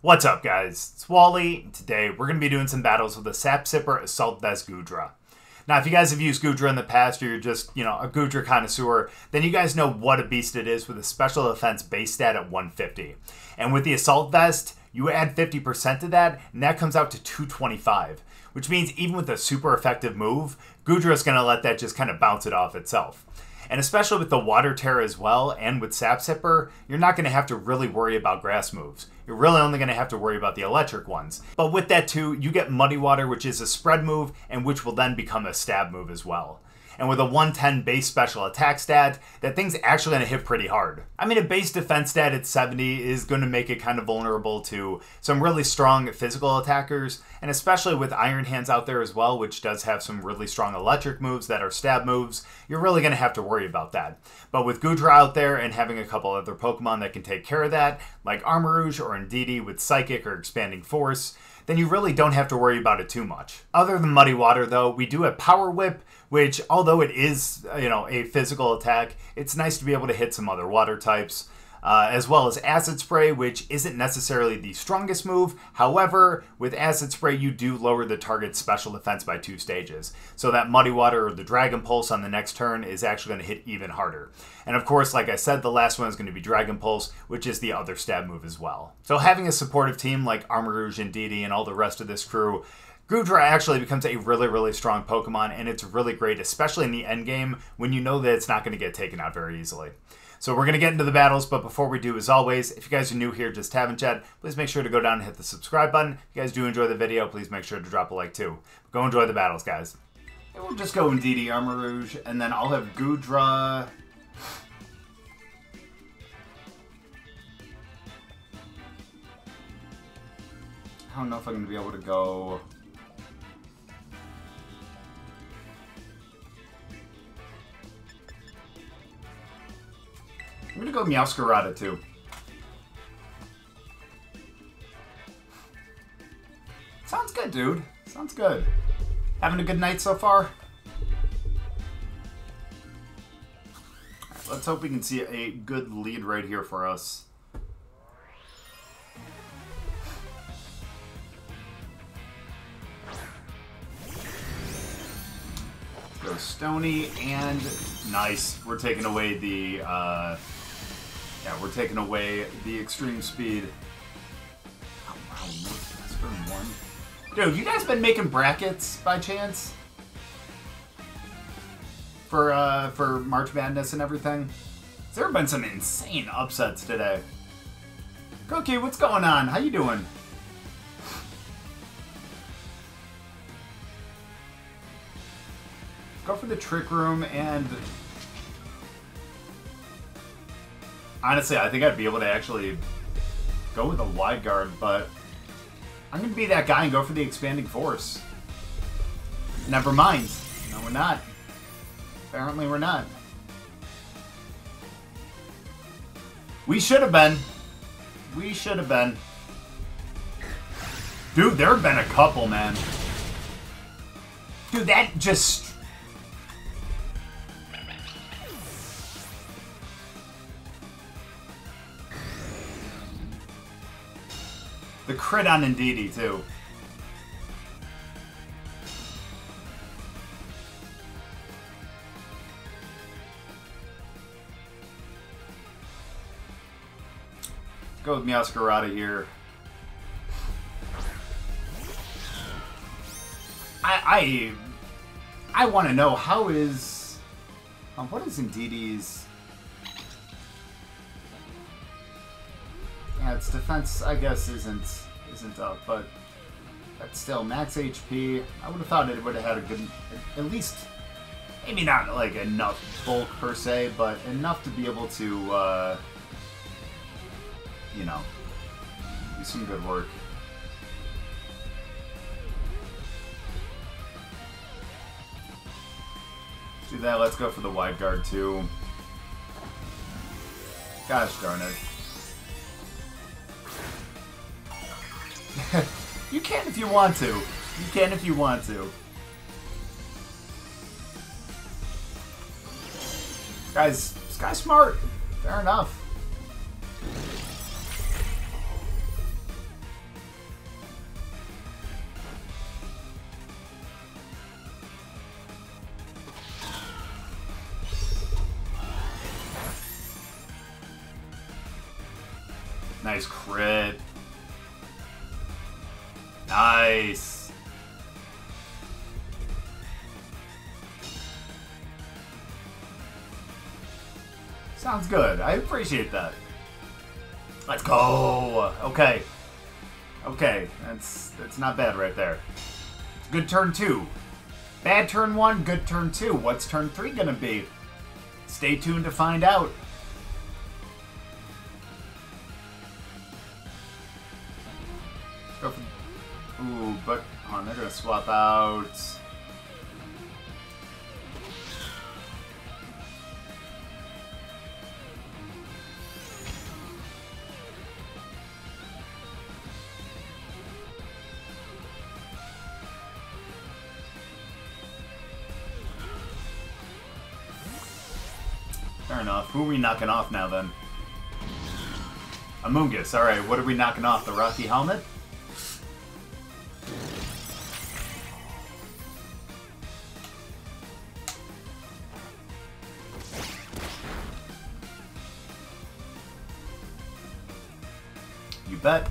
What's up guys, it's Wally, today we're going to be doing some battles with the Sap Sipper Assault Vest Goodra. Now if you guys have used Goodra in the past or you're just, you know, a Goodra connoisseur, then you guys know what a beast it is with a special defense base stat at 150. And with the Assault Vest, you add 50% to that, and that comes out to 225. Which means even with a super effective move, Goodra is going to let that just kind of bounce it off itself. And especially with the Water Tera as well, and with Sap Sipper, you're not going to have to really worry about grass moves. You're really only going to have to worry about the electric ones. But with that too, you get Muddy Water, which is a spread move, and which will then become a stab move as well and with a 110 base special attack stat, that thing's actually going to hit pretty hard. I mean, a base defense stat at 70 is going to make it kind of vulnerable to some really strong physical attackers, and especially with Iron Hands out there as well, which does have some really strong electric moves that are stab moves, you're really going to have to worry about that. But with Goodra out there and having a couple other Pokemon that can take care of that, like Armarouge or Indeedee with Psychic or Expanding Force, then you really don't have to worry about it too much. Other than Muddy Water, though, we do have Power Whip, which, although it is, you know, a physical attack, it's nice to be able to hit some other water types uh, as well as Acid Spray, which isn't necessarily the strongest move. However, with Acid Spray, you do lower the target's special defense by two stages. So that Muddy Water or the Dragon Pulse on the next turn is actually going to hit even harder. And of course, like I said, the last one is going to be Dragon Pulse, which is the other stab move as well. So having a supportive team like Armarouge and Didi and all the rest of this crew Goodra actually becomes a really, really strong Pokemon, and it's really great, especially in the end game when you know that it's not going to get taken out very easily. So we're going to get into the battles, but before we do, as always, if you guys are new here just haven't yet, please make sure to go down and hit the subscribe button. If you guys do enjoy the video, please make sure to drop a like too. Go enjoy the battles, guys. And we'll just go Indeedee Armarouge, and then I'll have Goodra... I don't know if I'm going to be able to go... I'm gonna go Meowscarada too. Sounds good, dude. Sounds good. Having a good night so far? Right, let's hope we can see a good lead right here for us. Stony and nice. We're taking away the uh, yeah, we're taking away the extreme speed. Dude, you guys been making brackets by chance? For, uh, for March Madness and everything? There have been some insane upsets today. Cookie, what's going on? How you doing? Go for the Trick Room and honestly, I think I'd be able to actually go with a wide guard, but I'm going to be that guy and go for the expanding force. Never mind. No, we're not. Apparently, we're not. We should have been. We should have been. Dude, there have been a couple, man. Dude, that just The crit on Indeedee, too. Go with Meowscarada here. I I, I want to know how is um, what is Indeedee's its defense, I guess, isn't isn't up, but that's still max HP. I would have thought it would have had a good, at least, maybe not like enough bulk per se, but enough to be able to, uh, you know, do some good work. Do that. Let's go for the wide guard too. Gosh darn it. You can if you want to. You can if you want to. Guys, this guy's smart. Fair enough. Sounds good. I appreciate that. Let's go. Okay. Okay, that's that's not bad right there. Good turn two. Bad turn one, good turn two. What's turn three gonna be? Stay tuned to find out. Ooh, but on, they're gonna swap out. Who are we knocking off now then? Amoonguss. Alright, what are we knocking off? The Rocky Helmet? You bet.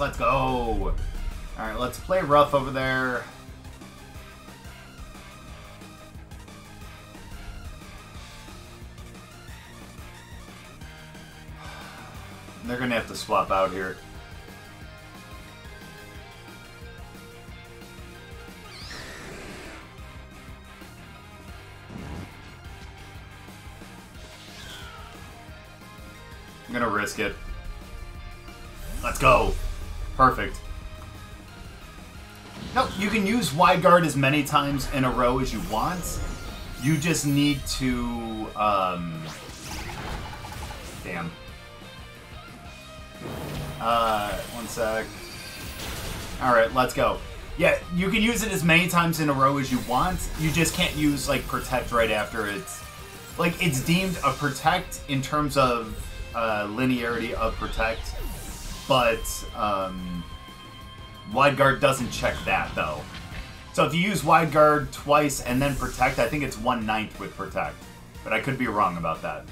Let's go. Alright, let's play rough over there. They're gonna have to swap out here. I'm gonna risk it. Let's go. Perfect. No, you can use wide guard as many times in a row as you want. You just need to, um... Damn. Uh, one sec. Alright, let's go. Yeah, you can use it as many times in a row as you want. You just can't use, like, Protect right after it's... Like, it's deemed a Protect in terms of uh, linearity of Protect but um, wide guard doesn't check that though. So if you use wide guard twice and then protect, I think it's one ninth with protect. But I could be wrong about that.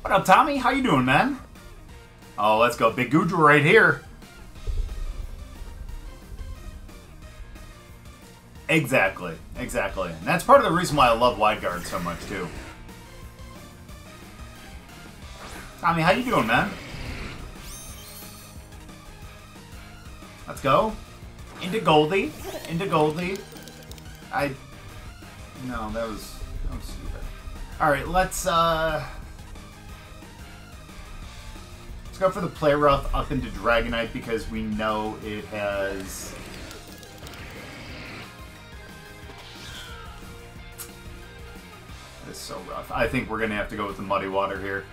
What up, Tommy? How you doing, man? Oh, let's go. Big Goodra right here. Exactly. Exactly. And that's part of the reason why I love wide guard so much, too. Tommy, how you doing, man? Let's go. Into Goldie. Into Goldie. I... No, that was... That was stupid. Alright, let's, uh... Let's go for the Play Rough up into Dragonite because we know it has... It's so rough. I think we're going to have to go with the Muddy Water here.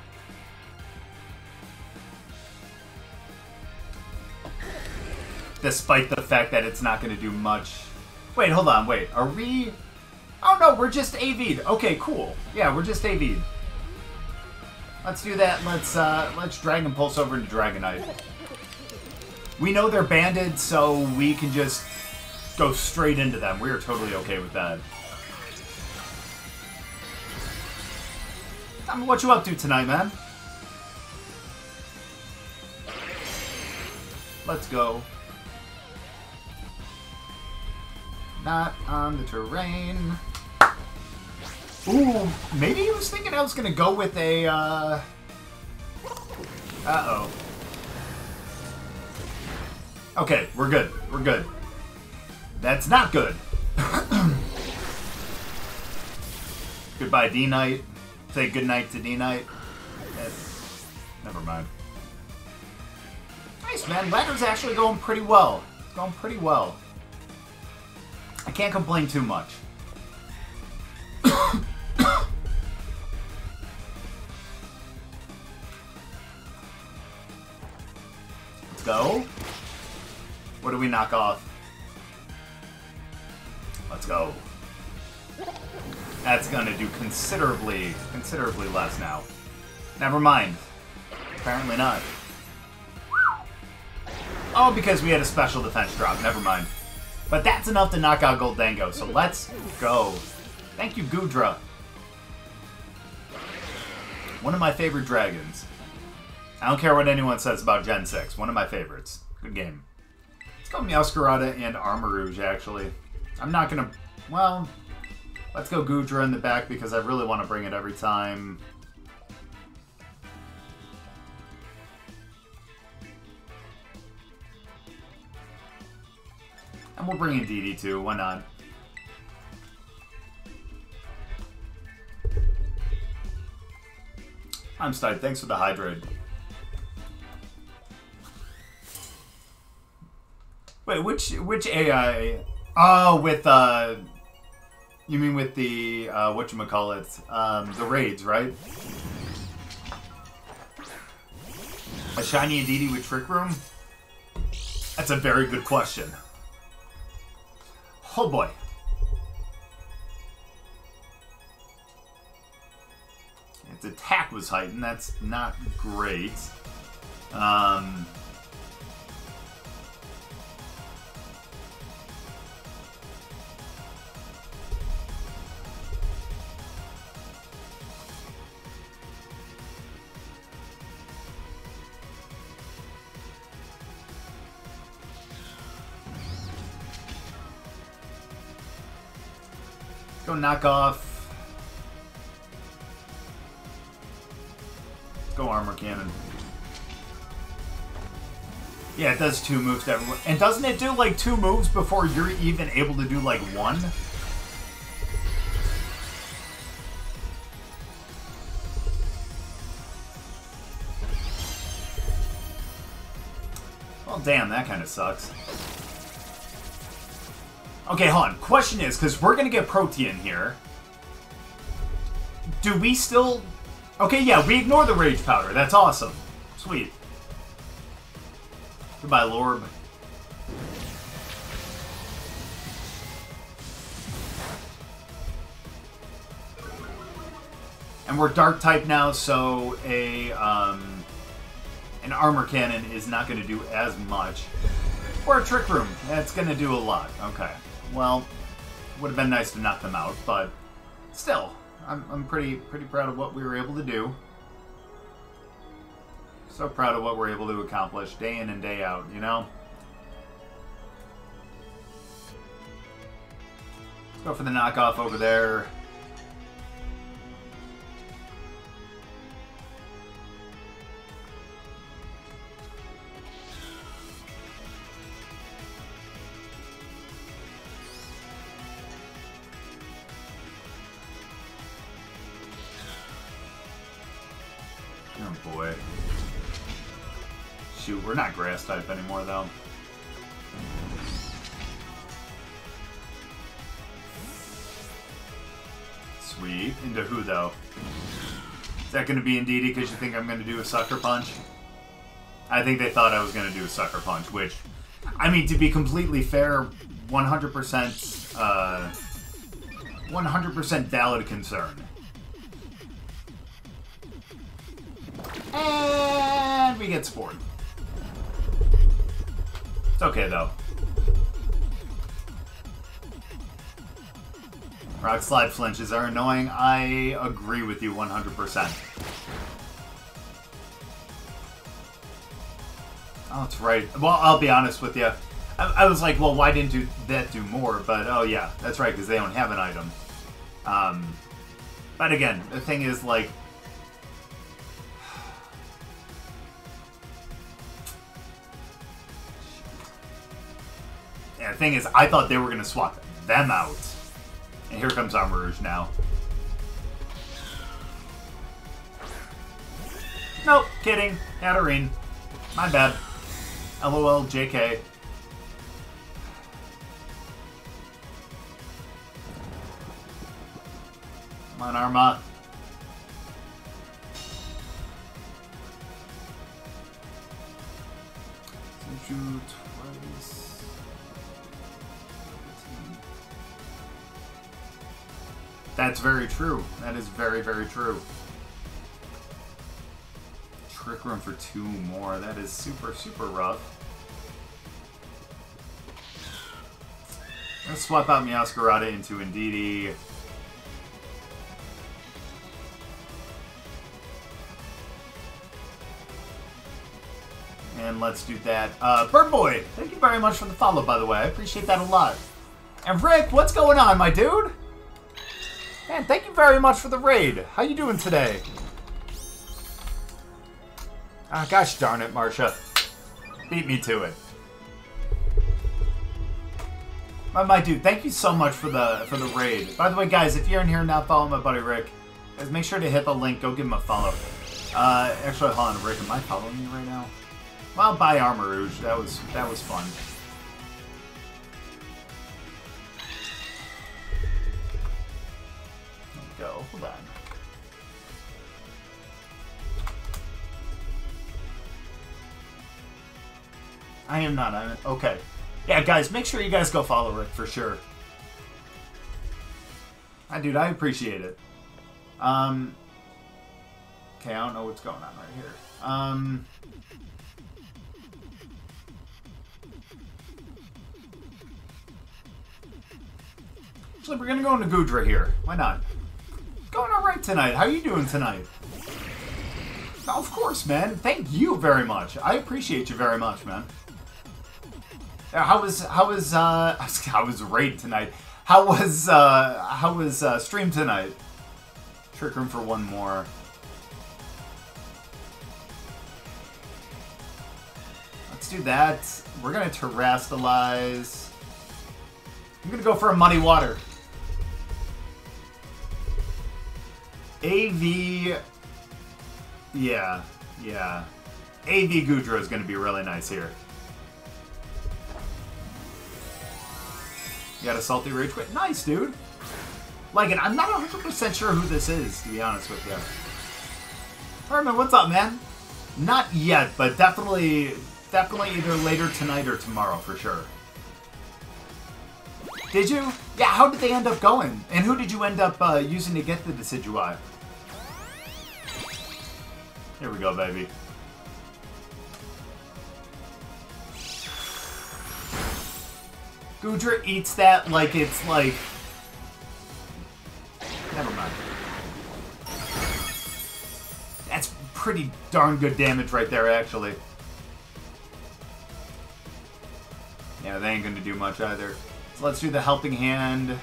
Despite the fact that it's not going to do much. Wait, hold on, wait. Are we... Oh, no, we're just AV'd. Okay, cool. Yeah, we're just AV'd. Let's do that. Let's, uh, let's Dragon Pulse over into Dragonite. We know they're banded, so we can just go straight into them. We are totally okay with that. Tell me what you up to tonight, man. Let's go. Not on the terrain. Ooh, maybe he was thinking I was gonna go with a, uh... Uh-oh. Okay, we're good. We're good. That's not good. Goodbye, D-Knight. Say goodnight to D-Knight. Eh, never mind. Nice, man. Ladder's actually going pretty well. It's going pretty well. I can't complain too much. Let's go. What do we knock off? Let's go. That's gonna do considerably, considerably less now. Never mind. Apparently not. Oh, because we had a special defense drop. Never mind. But that's enough to knock out Gholdengo, so let's go. Thank you, Goodra. One of my favorite dragons. I don't care what anyone says about Gen 6. One of my favorites. Good game. Let's go Meowscarada and Armarouge, actually. I'm not to... Well, let's go Goodra in the back because I really want to bring it every time. And we'll bring in DD too. Why not? I'm Stide. Thanks for the hydrate. Wait, which which AI? Oh, with uh, you mean with the uh, what you call it? Um, the raids, right? A shiny Indeedee with Trick Room? That's a very good question. Oh boy. Its attack was heightened. That's not great. Um, Go knock off Go Armor Cannon. Yeah, it does two moves to everyone. And doesn't it do, like, two moves before you're even able to do, like, one? Well, damn, that kind of sucks. Okay, hold on. Question is, because we're going to get Protean here, do we still Okay, yeah, we ignore the Rage Powder. That's awesome. Sweet. Goodbye, Lorb. And we're Dark type now, so a um, an Armor Cannon is not going to do as much. Or a Trick Room. That's going to do a lot. Okay. Well, would have been nice to knock them out, but still. I'm, I'm pretty pretty proud of what we were able to do. So proud of what we're able to accomplish day in and day out, you know? Let's go for the knockoff over there. Grass type anymore, though. Sweet. Into who, though? Is that going to be Indeedee because you think I'm going to do a Sucker Punch? I think they thought I was going to do a Sucker Punch, which, I mean, to be completely fair, 100%, uh, 100% valid concern. And we get Sport. It's okay, though. Rock Slide flinches are annoying. I agree with you 100%. Oh, that's right. Well, I'll be honest with you. I, I was like, well, why didn't do that do more? But, oh, yeah, that's right, because they don't have an item. Um, but again, the thing is, like, the thing is, I thought they were going to swap them out. And here comes Armarouge now. Nope, kidding. Hatterene. My bad. LOL, JK. Come on, Arma. Shoot. That's very true. That is very, very true. Trick Room for two more. That is super, super rough. Let's swap out Meowscarada into Indeedee. And let's do that. Uh, Bird Boy, thank you very much for the follow, by the way. I appreciate that a lot. And Rick, what's going on, my dude? Man, thank you very much for the raid. How you doing today? Ah, gosh darn it, Marsha. Beat me to it. My, my dude, thank you so much for the for the raid. By the way, guys, if you're in here now, follow my buddy Rick. Guys, make sure to hit the link. Go give him a follow. Uh, actually, hold on, Rick. Am I following you right now? Well, bye, Armarouge. That was that was fun. I am not. I'm okay. Yeah, guys, make sure you guys go follow Rick for sure. I dude, I appreciate it. Um. Okay, I don't know what's going on right here. Um. Actually, we're gonna go into Goodra here. Why not? Going alright tonight. How you doing tonight? Of course, man. Thank you very much. I appreciate you very much, man. How was how was uh how was raid tonight? How was uh how was uh stream tonight? Trick room for one more. Let's do that. We're gonna terastallize. I'm gonna go for a muddy water. AV Yeah, yeah. AV Goodra is gonna be really nice here. You got a salty rage quit? Nice, dude. Like it. I'm not 100% sure who this is, to be honest with you. Herman, what's up, man? Not yet, but definitely, definitely either later tonight or tomorrow for sure. Did you? Yeah, how did they end up going? And who did you end up uh, using to get the Decidueye? Here we go, baby. Goodra eats that like it's like... Never mind. That's pretty darn good damage right there, actually. Yeah, they ain't gonna do much either. So let's do the Helping Hand.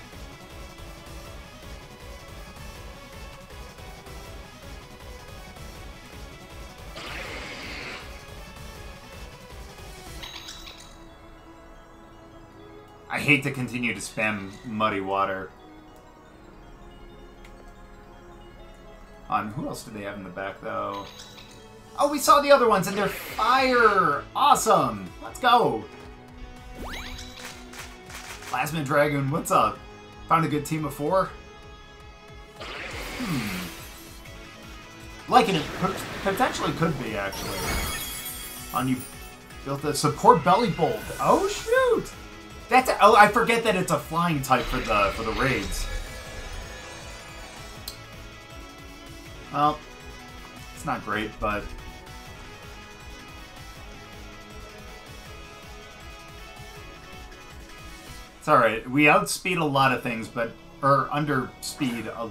I hate to continue to spam muddy water. On who else do they have in the back though? Oh, we saw the other ones and they're fire! Awesome! Let's go! Plasma Dragon, what's up? Found a good team of four? Hmm. Liking it potentially could be actually. On you built a support Bellibolt. Oh shoot! That's a, oh, I forget that it's a flying type for the for the raids. Well, it's not great, but it's all right. We outspeed a lot of things, but or under speed. A...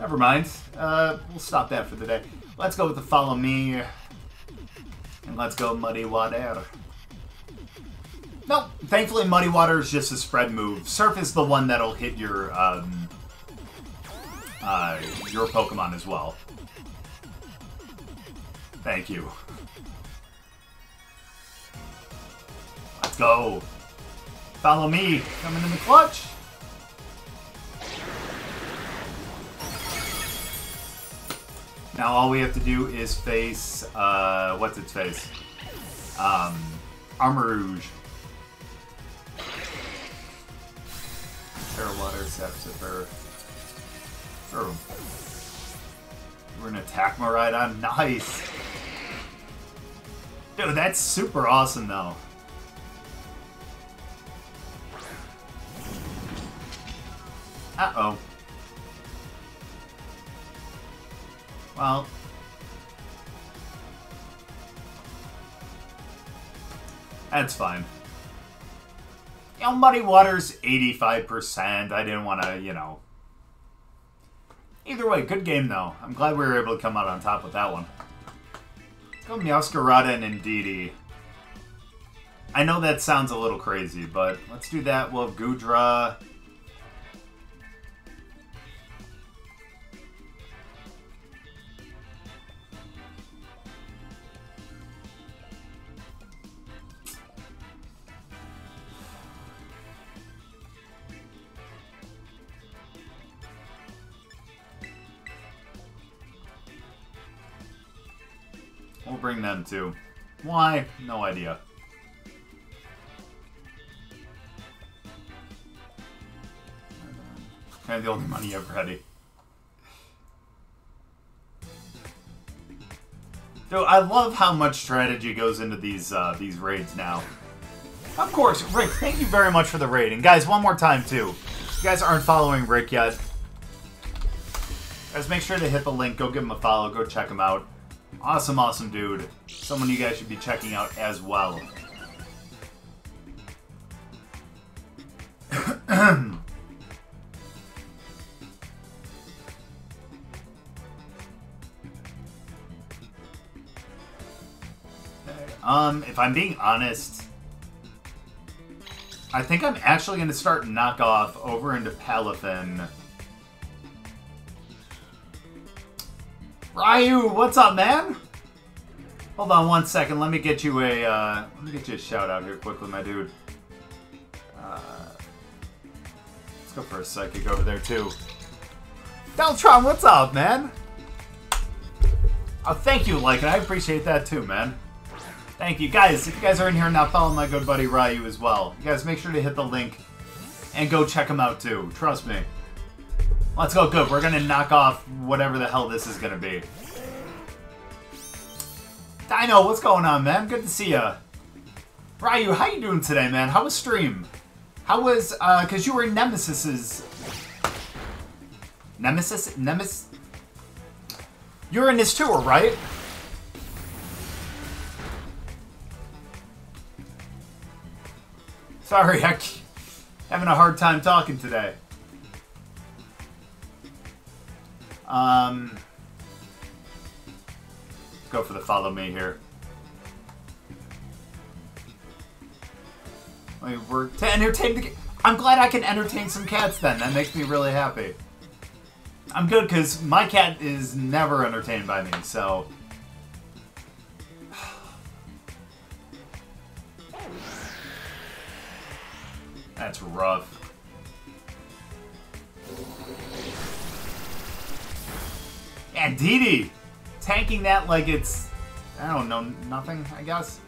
Never mind. Uh, we'll stop that for the day. Let's go with the follow me. Let's go Muddy Water. No, thankfully Muddy Water is just a spread move. Surf is the one that'll hit your, um, uh, your Pokemon as well. Thank you. Let's go. Follow me. Coming in the clutch. Now all we have to do is face, uh, what's its face? Um, Armarouge. Water, Sap Sipper. Oh. We're gonna attack Miraidon. Nice! Dude, that's super awesome though. Uh-oh. Well... That's fine. You know, Muddy Waters, 85%. I didn't want to, you know... Either way, good game, though. I'm glad we were able to come out on top with that one. Go Meowscarada and Indeedee. I know that sounds a little crazy, but let's do that. We'll have Goodra... We'll bring them too. Why? No idea. Kind of the only money I've ready. Dude, I love how much strategy goes into these uh, these raids now. Of course, Rick, thank you very much for the raid. And guys, one more time too. If you guys aren't following Rick yet, guys make sure to hit the link, go give him a follow, go check him out. Awesome, awesome dude. Someone you guys should be checking out as well. um, if I'm being honest, I think I'm actually going to start knockoff over into Palafin. Ryu, what's up, man? Hold on one second. Let me get you a uh, let me get you a shout out here quickly, my dude. Uh, let's go for a psychic over there too. Deltron, what's up, man? Oh, thank you, like, I appreciate that too, man. Thank you, guys. If you guys are in here now, follow my good buddy Ryu as well. You guys make sure to hit the link and go check him out too. Trust me. Let's go good. We're gonna knock off whatever the hell this is gonna be. Dino, what's going on, man? Good to see ya. Ryu, how you doing today, man? How was stream? How was, uh, cause you were in Nemesis's... Nemesis? Nemesis? You were in his tour, right? Sorry, I'm having a hard time talking today. Um, go for the follow me here. We work to entertain the. I'm glad I can entertain some cats. Then that makes me really happy. I'm good because my cat is never entertained by me. So. That's rough. And Didi tanking that like it's, I don't know, nothing, I guess.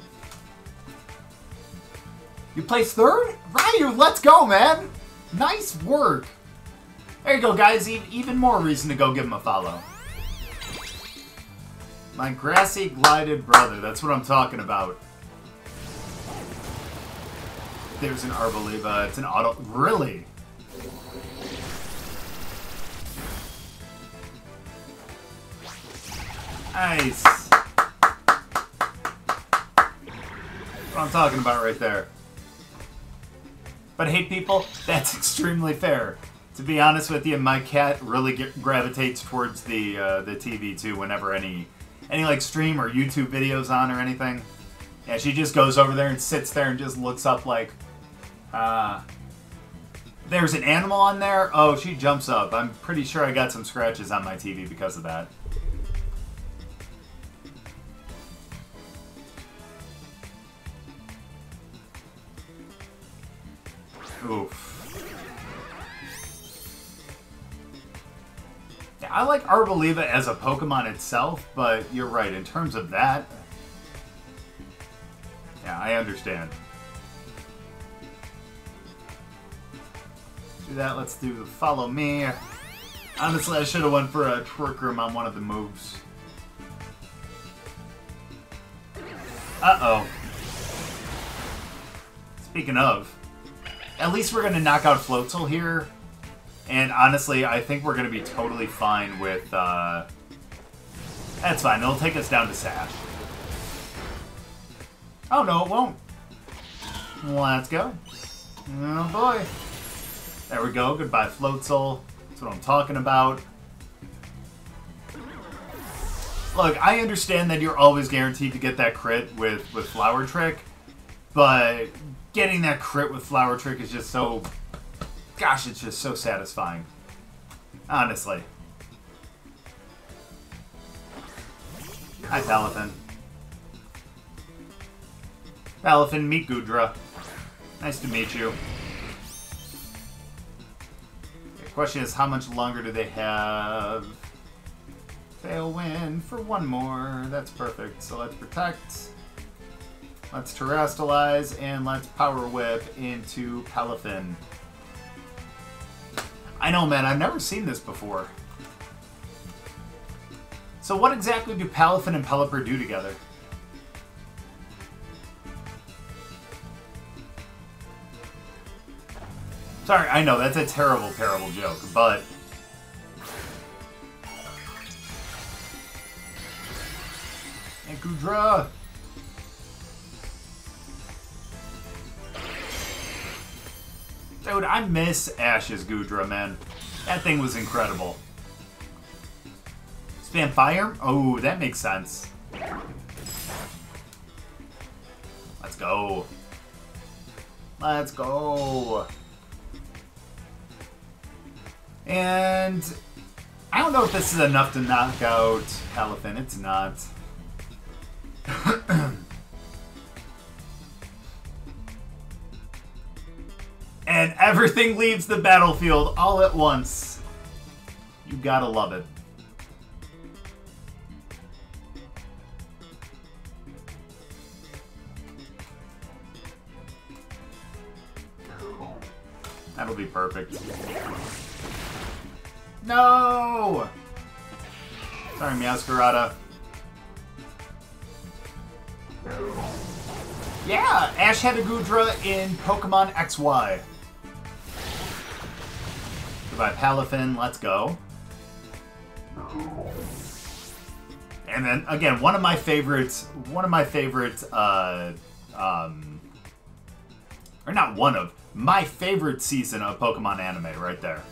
You place third? Ryu, let's go, man! Nice work! There you go, guys. Even more reason to go give him a follow. My grassy glided brother. That's what I'm talking about. There's an Arboliva. It's an auto... Really? Nice. what I'm talking about right there. But hate people, that's extremely fair. To be honest with you, my cat really get, gravitates towards the uh, the TV too. Whenever any any like stream or YouTube videos on or anything, yeah, she just goes over there and sits there and just looks up like, uh, there's an animal on there. Oh, she jumps up. I'm pretty sure I got some scratches on my TV because of that. Oof. Yeah, I like Arboliva as a Pokemon itself, but you're right, in terms of that... Yeah, I understand. Do that, let's do Follow Me. Honestly, I should have went for a Trick Room on one of the moves. Uh-oh. Speaking of... At least we're going to knock out Floatzel here. And honestly, I think we're going to be totally fine with... Uh... That's fine. It'll take us down to Sash. Oh, no, it won't. Let's go. Oh boy. There we go. Goodbye, Floatzel. That's what I'm talking about. Look, I understand that you're always guaranteed to get that crit with, with Flower Trick, but getting that crit with Flower Trick is just so... Gosh, it's just so satisfying. Honestly. Hi, Palafin. Palafin, meet Goodra. Nice to meet you. The question is, how much longer do they have? They'll win for one more. That's perfect. So let's protect. Let's Terastallize, and let's Power Whip into Palafin. I know, man. I've never seen this before. So what exactly do Palafin and Pelipper do together? Sorry, I know, that's a terrible, terrible joke, but... And! Dude, I miss Ash's Goodra, man. That thing was incredible. Spam fire? Oh, that makes sense. Let's go. Let's go. And I don't know if this is enough to knock out Elephant. It's not. and everything leaves the battlefield all at once. You gotta love it. That'll be perfect. No! Sorry, Meowscarada. Yeah, Ash had a Goodra in Pokemon XY. Goodbye, Palafin. Let's go. And then again, one of my favorites, one of my favorites, uh, um, or not one of my favorite season of Pokemon anime, right there.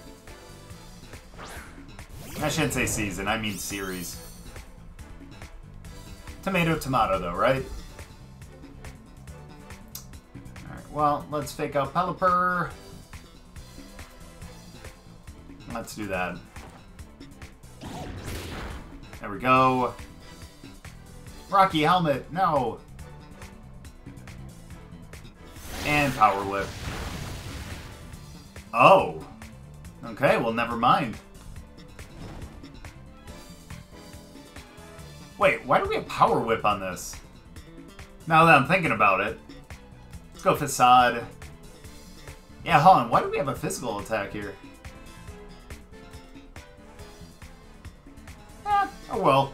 I shouldn't say season, I mean series. Tomato, tomato, though, right? Alright, well, let's fake out Pelipper. Let's do that. There we go. Rocky Helmet, no! And Power Whip. Oh! Okay, well, never mind. Wait, why do we have Power Whip on this? Now that I'm thinking about it. Let's go Facade. Yeah, hold on. Why do we have a physical attack here? Oh well.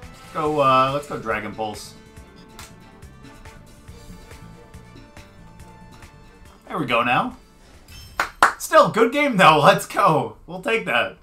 Let's go, uh, let's go Dragon Pulse. There we go now. Still, good game though. Let's go. We'll take that.